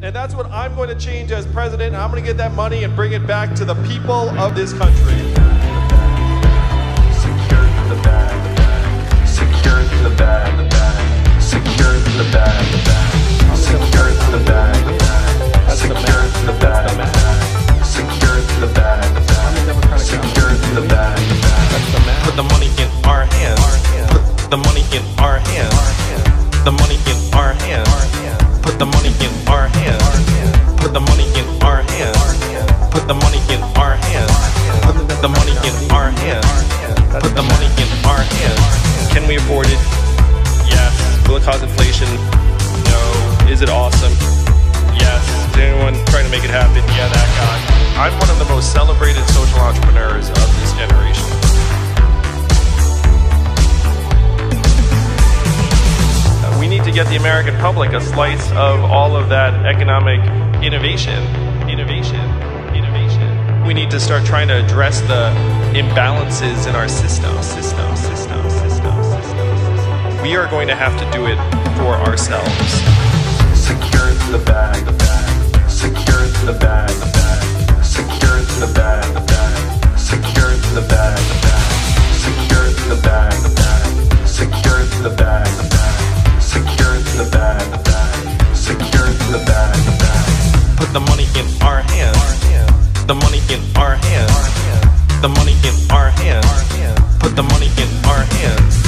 And that's what I'm going to change as president. I'm going to get that money and bring it back to the people of this country. Secure the bag. Secure the bag. Secure the bag. Secure the bag. Secure the bag. Secure the bag. Secure to the bag, the bag. Put the money in our hands. Put the money in our hands. The money in our hands. Put the money in our hands. Put the money in our hands. Put the money in our hands. Put the money in our hands. Put the money in our hands. Can we afford it? Yes. Will it cause inflation? No. Is it awesome? Yes. Is anyone trying to make it happen? Yeah, that guy. I'm one of the most celebrated get the American public a slice of all of that economic innovation. Innovation. Innovation. We need to start trying to address the imbalances in our system. System. System. System. System. We are going to have to do it for ourselves. Secure the bag, the bag. Secure the bag. The money in our hands. The money in our hands. Put the money in our hands.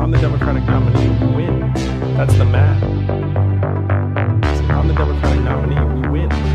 I'm the Democratic nominee. We win. That's the math. I'm the Democratic nominee. We win.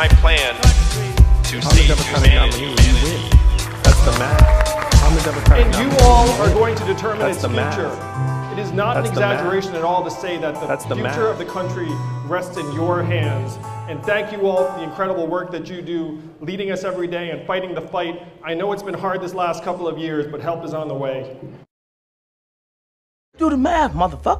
My plan to I'm save humanity. We win. That's the math. I'm the Democratic And you all are going to determine That's its the math. future. It is not That's an exaggeration at all to say that the That's the future math. of the country rests in your hands. And thank you all for the incredible work that you do, leading us every day and fighting the fight. I know it's been hard this last couple of years, but help is on the way. Do the math, motherfucker.